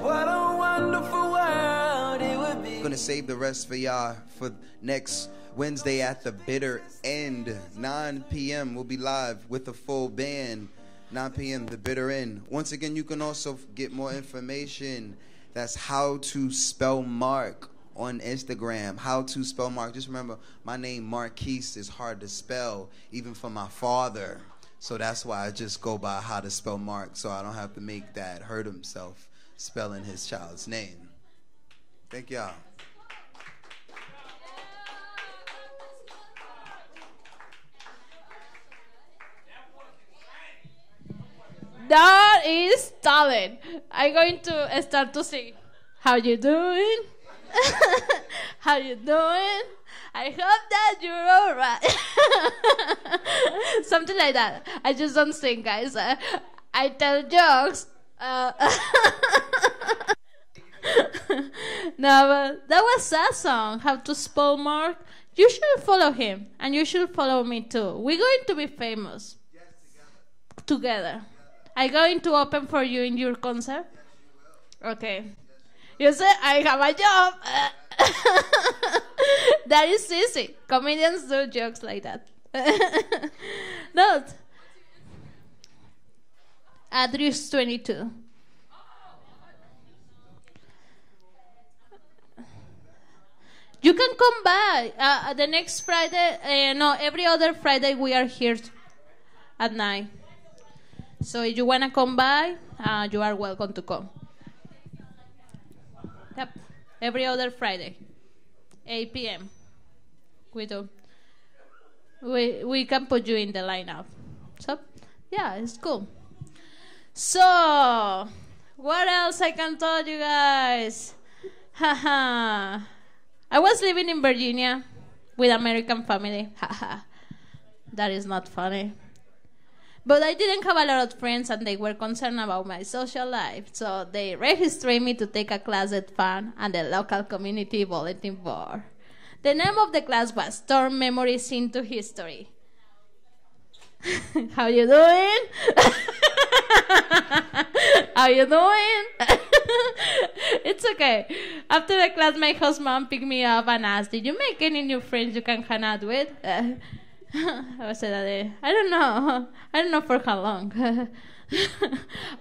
Speaker 7: What a wonderful world it would be.
Speaker 5: I'm gonna save the rest for y'all for next Wednesday at the bitter end. 9 p.m. We'll be live with the full band. 9 p.m. the bitter end. Once again, you can also get more information. That's how to spell Mark on Instagram. How to spell Mark. Just remember, my name Marquise is hard to spell, even for my father. So that's why I just go by how to spell Mark, so I don't have to make dad hurt himself spelling his child's name. Thank y'all.
Speaker 1: That is talent. I'm going to start to sing. How you doing? How you doing? I hope that you're alright. Something like that. I just don't sing, guys. Uh, I tell jokes. Uh, no, but that was that song. How to spell Mark. You should follow him, and you should follow me too. We're going to be famous together. I'm going to open for you in your concert. Okay. You say I have a job. that is easy. Comedians do jokes like that. no. Adrius 22. You can come by uh, the next Friday. Uh, no, every other Friday we are here at night. So if you wanna come by, uh, you are welcome to come. Yep, every other Friday, 8 p.m. We do. We we can put you in the lineup. So yeah, it's cool. So what else I can tell you guys? Haha. I was living in Virginia with American family. Haha. that is not funny. But I didn't have a lot of friends and they were concerned about my social life. So they registered me to take a class at FAN and the local community bulletin board. The name of the class was Turn Memories into History. How you doing? How you doing? it's okay. After the class, my host mom picked me up and asked, "Did you make any new friends you can hang out with?" I said that I don't know. I don't know for how long.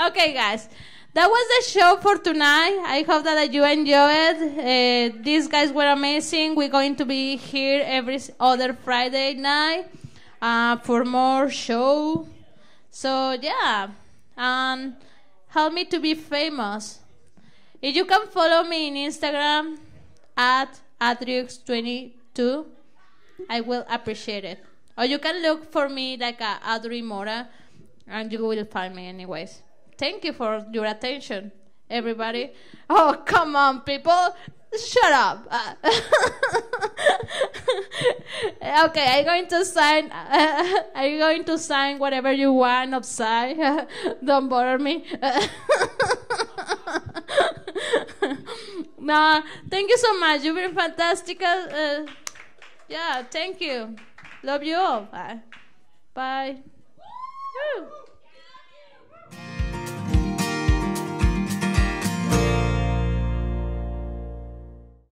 Speaker 1: okay, guys. That was the show for tonight. I hope that you enjoyed. Uh, these guys were amazing. We're going to be here every other Friday night uh, for more show. So yeah, and help me to be famous. If you can follow me in Instagram at Atrix22, I will appreciate it. Or you can look for me like a Audrey Mora, and you will find me anyways. Thank you for your attention, everybody. Oh, come on, people. Shut up. Uh, okay, I'm going to sign. Uh, are you going to sign whatever you want outside? Don't bother me. no, thank you so much. You've been fantastic. Uh, yeah, thank you. Love you all. Bye. Bye. Woo.